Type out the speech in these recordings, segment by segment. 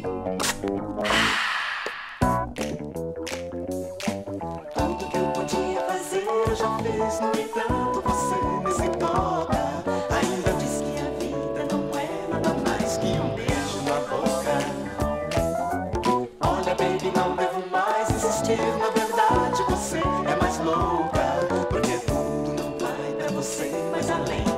Tudo que eu podia fazer eu já fiz, no entanto você nem se toca. Ainda diz que a vida não é nada mais que um beijo na boca. Olha, baby, não devo mais insistir, na verdade você é mais louca. Porque tudo não vai pra você, mas além.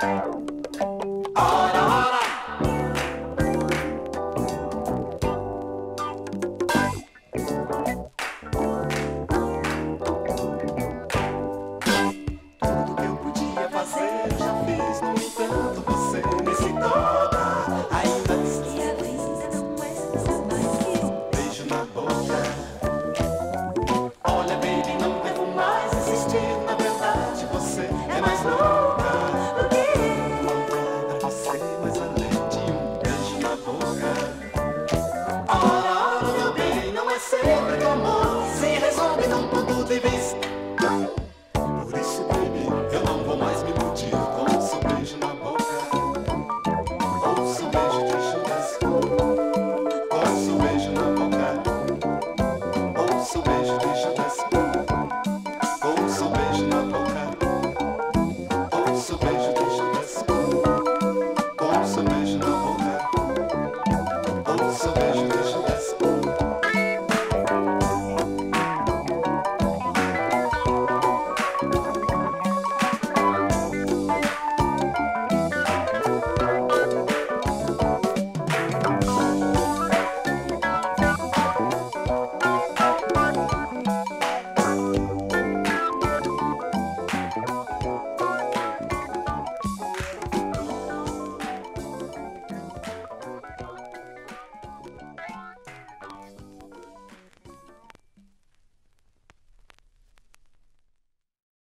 Bye. Por isso, baby, eu não vou mais me iludir com seu beijo na boca. Ou seu beijo de churrasco. Ou seu beijo na boca. Ou seu beijo de churrasco. Ou seu beijo na boca. com seu seu beijo na boca.